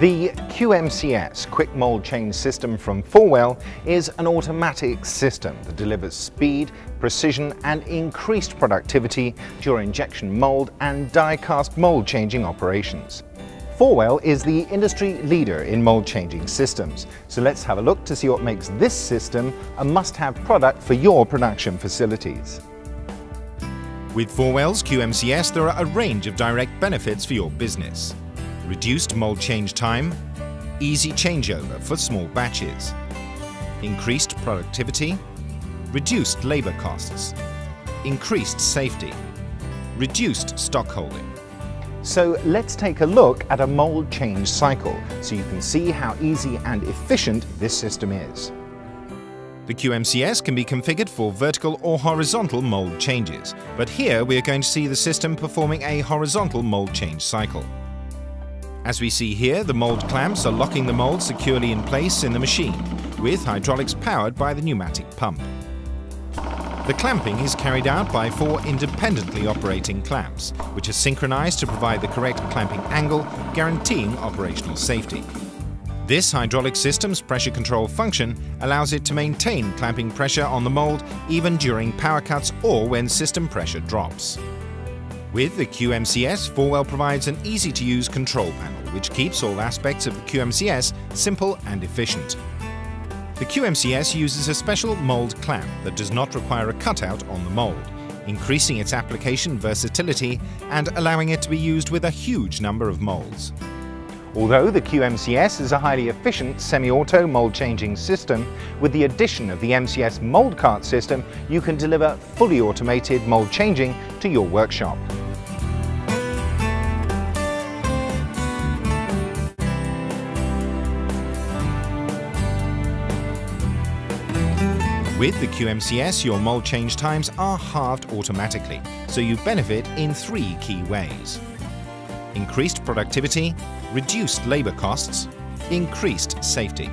The QMCS, Quick Mold Change System from Forwell, is an automatic system that delivers speed, precision and increased productivity during injection mold and die-cast mold changing operations. Forwell is the industry leader in mold changing systems, so let's have a look to see what makes this system a must-have product for your production facilities. With Forwell's QMCS, there are a range of direct benefits for your business. Reduced mold change time, easy changeover for small batches, increased productivity, reduced labour costs, increased safety, reduced stock holding. So let's take a look at a mold change cycle so you can see how easy and efficient this system is. The QMCS can be configured for vertical or horizontal mold changes, but here we are going to see the system performing a horizontal mold change cycle. As we see here, the mold clamps are locking the mold securely in place in the machine, with hydraulics powered by the pneumatic pump. The clamping is carried out by four independently operating clamps, which are synchronized to provide the correct clamping angle, guaranteeing operational safety. This hydraulic system's pressure control function allows it to maintain clamping pressure on the mold even during power cuts or when system pressure drops. With the QMCS, Forwell provides an easy-to-use control panel which keeps all aspects of the QMCS simple and efficient. The QMCS uses a special mold clamp that does not require a cutout on the mold, increasing its application versatility and allowing it to be used with a huge number of molds. Although the QMCS is a highly efficient semi-auto mold changing system, with the addition of the MCS mold cart system, you can deliver fully automated mold changing to your workshop. With the QMCS, your mold change times are halved automatically, so you benefit in three key ways. Increased productivity, reduced labour costs, increased safety.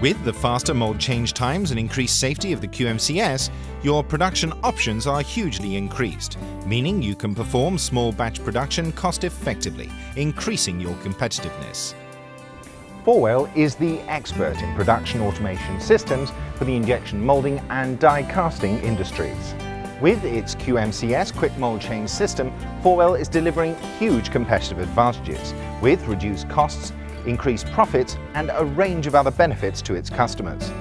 With the faster mold change times and increased safety of the QMCS, your production options are hugely increased, meaning you can perform small batch production cost effectively, increasing your competitiveness. Forwell is the expert in production automation systems for the injection molding and die casting industries. With its QMCS quick mold change system, Forwell is delivering huge competitive advantages with reduced costs, increased profits and a range of other benefits to its customers.